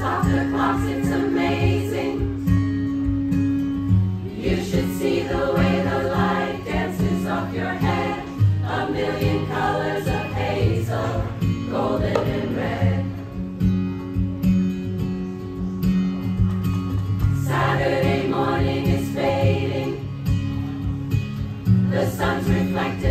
Stop the clocks, it's amazing. You should see the way the light dances off your head. A million colors of hazel, golden and red. Saturday morning is fading. The sun's reflected